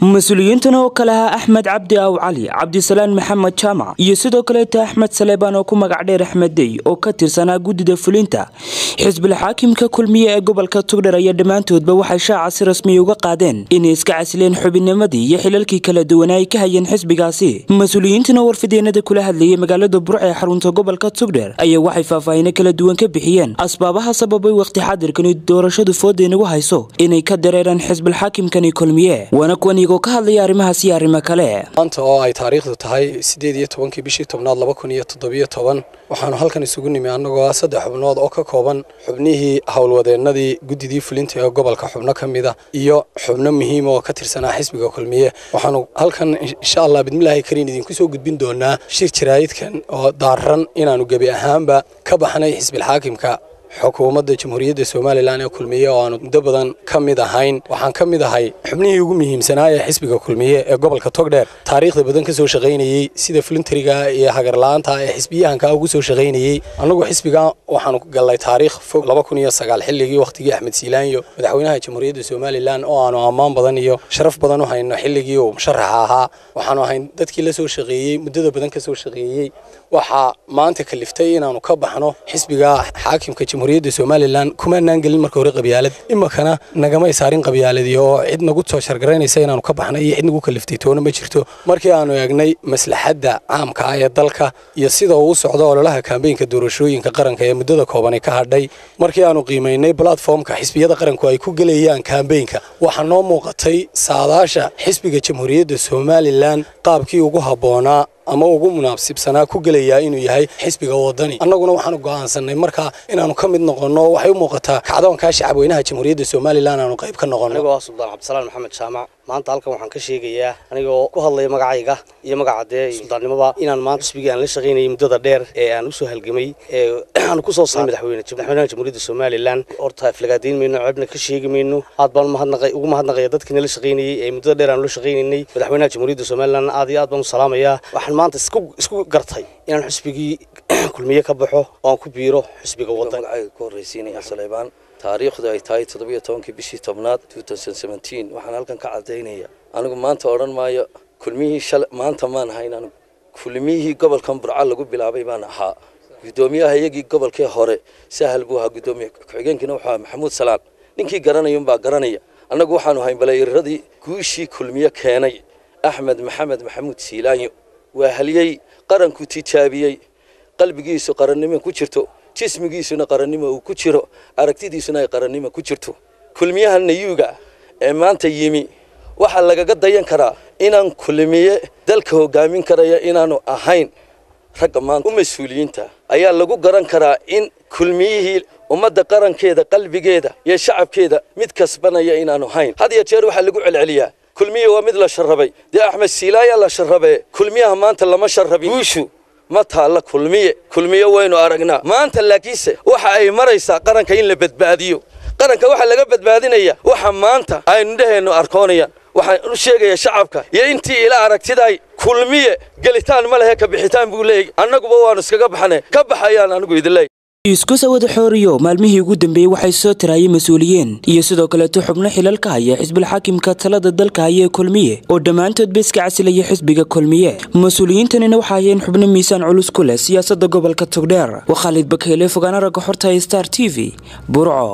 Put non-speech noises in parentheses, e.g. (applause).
mas'uuliyiintan oo kale ahaa axmed cabdi aw cali cabdisalaan maxamed jaamac iyo sidoo kaleeta axmed saleebaan oo ku magac dheer axmed dey oo ka tirsanaa guddida fulinta. Xisbil xaakimka kulmiye ee gobolka tugdhar ayaa dhammaantoodba waxay shaaca si rasmiya uga qaadeen inay iska casileen xubinnimadii iyo xilalkii kala duwanaa ay ka hayeen xisbigaasi. Mas'uuliyiintan oo warfideenada kula hadlayay magaalada burc ee xarunta gobolka tugdher ayaa waxay faahfaahino kala duwan ka bixiyeen asbaabaha sababay waqti xadirkani doorashadu fooda inagu hayso inay ka dareeraan xisbil xaakimkani kulmiye iyagoo ka hadlaya arrimahaas iyo arrimo kale. Maanta oo ay taariikhdu tahay siddeed iyo tobankii bishii tobnaad laba kun iyo toddobiyo toban waxaanu halkan isugu nimi annagoo saddex xubnood oo ka kooban xubnihii howlwadeennadii guddidii fulinta ee gobolka xubno ka mida iyo xubno muhiima oo ka tirsanaa xisbiga kulmiye. Waxaanu halkan insha allah bidmillaahi kariin idinku soo gudbin doonaa shir jaraa'idkan oo daaran inaanu gebi ahaanba ka baxnay xisbilxaakimka xukuumadda jamhuuriyadda somalilan ee kulmiye oo aanu muddo badan ka mid ahayn waxaan ka mid ahay xubnihii ugu muhiimsanaa ee xisbiga kulmiye ee gobolka togdheer. Taariikhda badan ka soo shaqaynayey sida fulintariga iyo hagarla-aanta ee xisbiyahanka ugu soo shaqaynayey annagu xisbiga waxaanu gallay taariikh fog laba kun iyo sagaal xilligii wakhtigii axmed siilaanyo madaxweynaha jamhuuriyadda somalilan oo aanu ammaan badan iyo sharaf badan u hayno xilligii uu musharaxa ahaa. Waxaanu ahayn dadkii la soo shaqeeyey muddada badan ka soo shaqeeyey waxaa maanta kaliftay inaanu ka baxno xisbiga xaakimka jamhuuriyadda somalilan kumaanaan gelin marka hore qabyaalad. Imakana nagamay saarin qabyaaladii oo cid nagu soo shargaraynaysa inaanu ka baxnay iyo cid nagu kaliftay toona ma jirto. Markii aanu eegnay maslaxadda caamka ah ee dalka iyo sida uu socdo ololaha kambeynka doorashooyinka qaranka ee muddada koobani ka hadhay markii aanu qiimaynay platformka xisbiyada qaranku ay ku gelayaan kambeynka waxaa noo muuqatay saadaasha xisbiga jamhuuriyadda somalilan qaabkii ugu habboonaa ama ugu munaabsibsanaa ku gelayaa inuu yahay xisbiga wadani. Annaguna waxaanu go'aansanay markaa inaanu ka mid noqonno waxay u muuqataa kacdoonkaa shacabweynaha jamhuuriyadda somalilan aanu qayb ka noqonno. Anigoo ah suldaan cabdisalaan maxamed jaamac maanta halkan waxaan ka sheegayaa anigoo ku hadlaya magacayga iyo magaca dee suldaannimada inaan maanta xisbigii aan la shaqaynayay muddada dheer ee aan u soo halgamay ee (clears throat) aan ku soo saray madaxweyne madaxweynaha jamhuuriyadda somalilan horta aflagaadayn mayno ceebna ka sheegi mayno. Aad baan mahadnaqay ugu mahadnaqaya dadkii nala shaqaynayay ee muddada dheer aan la shaqaynaynay madaxweynaha jamhuuriyadda somalilan aad iyo aad baan u salaamayaa. Waxaan maanta isku gartay inaan xisbigii (clears throat) kulmiye ka baxo oo aan ku biiro xisbiga wadan. Magacayga ku horraysiinaya saleebaan taariikhdu ay tahay toddobiyo tobankii bishii tobnaad waxaan halkan ka cadaynaya anigu maanta odhan maayo kulmihii shalay maanta maan ahayn anigu kulmihii gobolkan burca lagu bilaabay baan ahaa. Guddoomiyaha iyagii gobolkii hore sahal buu ahaa guddoomiye. Ku-xigeenkiina wuxuu ahaa maxamuud salaan ninkii garanayunbaa garanaya. Annagu waxaanu hayn balayiradii guushii kulmiye keenay axmed maxamed maxamuud siilaanyo waa haliyey qaranku tijaabiyey qalbigiisu qarannimo ku jirto jismigiisuna qarannimo uu ku jiro aragtidiisuna ay qarannimo ku jirto. Kulmiyaha nayuuga ee maanta yimi waxaa lagaga dayan karaa inaan kulmiye dalka hogaamin karaya inaanu ahayn ragga maanta. U mas'uuliyiinta ayaa lagu garan karaa in kulmiyihii ummadda qarankeeda qalbigeeda iyo shacabkeeda mid kasbanaya inaanu hayn had iyo jeer waxaa lagu celceliyaa kulmiye waa mid la sharrabay. Dee axmed siilaayaa la sharrabee kulmiyaha maanta lama sharrabin. Guushu. Ma taalla kulmiye. Kulmiye waynu aragnaa maanta laakiinse waxa ay maraysaa qaranka in la badbaadiyo. Qaranka waxaa laga badbaadinaya waxa maanta aynu dheheennu arkoonayaan waxaan u sheegayaa shacabka iyo intii ila aragtiday kulmiye gelitaan ma lehe ka bixitaan buu leeyay. Annaguba waannu iskaga baxne ka baxayaan anigu idin leey isku sawada xooriyo maalmihii ugu dambeeyey waxay soo tiraayay mas'uuliyiin iyo sidoo kaleeto xubno xilal ka haya xisbil xaakimka talada dalka haya ee kulmiye oo dhammaantoodba iska casilaya xisbiga kulmiye mas'uuliyiintanina waxaa hayeen xubno miisaan culus ku leh siyaasadda gobolka togdheer. Waa khaalid bakeyle fogaana ragga xorta star t v burco